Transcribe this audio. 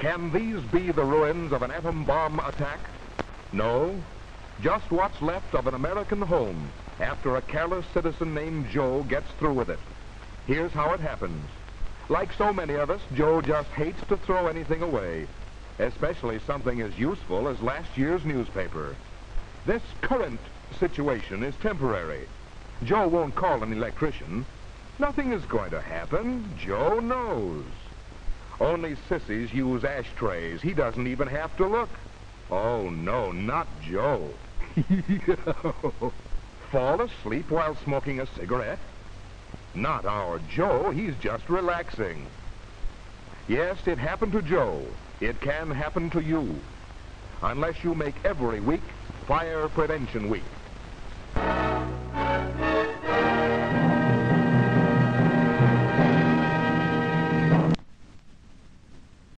Can these be the ruins of an atom bomb attack? No. Just what's left of an American home after a careless citizen named Joe gets through with it. Here's how it happens. Like so many of us, Joe just hates to throw anything away, especially something as useful as last year's newspaper. This current situation is temporary. Joe won't call an electrician. Nothing is going to happen. Joe knows. Only sissies use ashtrays. He doesn't even have to look. Oh, no, not Joe. Fall asleep while smoking a cigarette? Not our Joe. He's just relaxing. Yes, it happened to Joe. It can happen to you. Unless you make every week Fire Prevention Week.